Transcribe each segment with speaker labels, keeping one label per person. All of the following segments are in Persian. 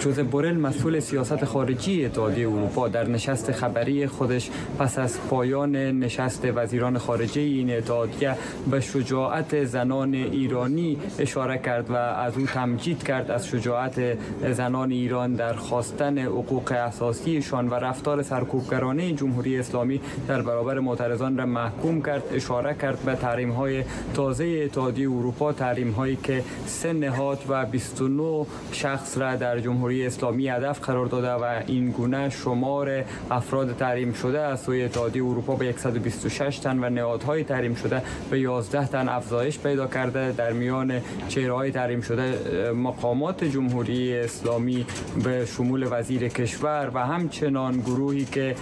Speaker 1: جوزف بورل مسئول سیاست خارجی اتحادیه اروپا در نشست خبری خودش پس از پایان نشست وزیران خارجه این اتحادیه به شجاعت زنان ایرانی اشاره کرد و از او تمجید کرد از شجاعت زنان ایران در خواستن حقوق اساسیشان و رفتار سرکوبگرانه جمهوری اسلامی در برابر معترضان را محکوم کرد اشاره کرد به تحریم های تازه اتحادیه اروپا تحریم هایی که سه نهاد و 29 شخص را در جمهوری اسلامی هدف قرار داده و این گونه شمار افراد تحریم شده از سوی اتحادیه اروپا به 126 تن و نهادهای تحریم شده به 11 تن افزایش پیدا کرده. در میان چهره های تحریم شده مقامات جمهوری اسلامی به شمول وزیر کشور و همچنان گروهی که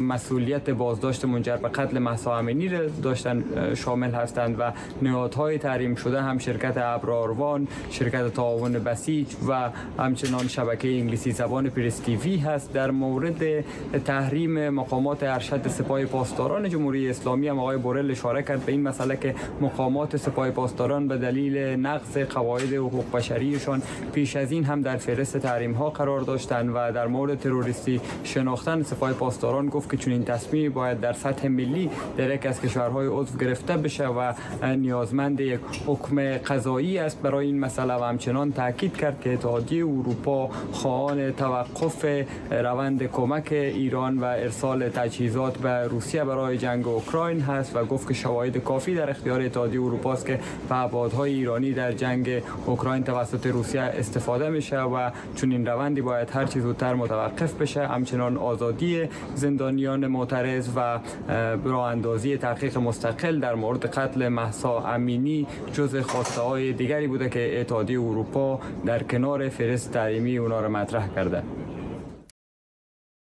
Speaker 1: مسئولیت بازداشت منجر به قتل مهسا امینی را داشتن شامل هستند و نهادهای تحریم شده هم شرکت ابراروان شرکت تعاون بسیج و همچنان شبکه انگلیسی زبان پرس تیوی هست. در مورد تحریم مقامات ارشد سپاه پاسداران جمهوری اسلامی هم آقای بورل اشاره کرد به این مسئله که مقامات سپاه پاسداران به دلیل نقض قواعد حقوق بشریشان پیش از این هم در فهرست تحریم ها قرار داشتند و در مورد تروریستی شناختن سپاه پاسداران گفت که چون این تصمیم باید در سطح ملی در از کشورهای عضو گرفته بشه و نیازمند یک حکم قضایی است. برای این مسئله و همچنان تاکید کرد که اتحادیه اروپا خواهان توقف روند کمک ایران و ارسال تجهیزات به روسیه برای جنگ اوکراین هست و گفت که شواهد کافی در اختیار اتحادیه اروپا است که به ابعادهای ایرانی در جنگ اوکراین توسط روسیه استفاده میشه و چون این روندی باید هر چیز زودتر متوقف بشه. همچنان آزادی زندانیان معترض و راه اندازی تحقیق مستقل در مورد قتل محسا امینی جز خواسته های دیگری بوده که اتحادیه اروپا در کنار فرست تعلیمی اونا را مطرح کرده.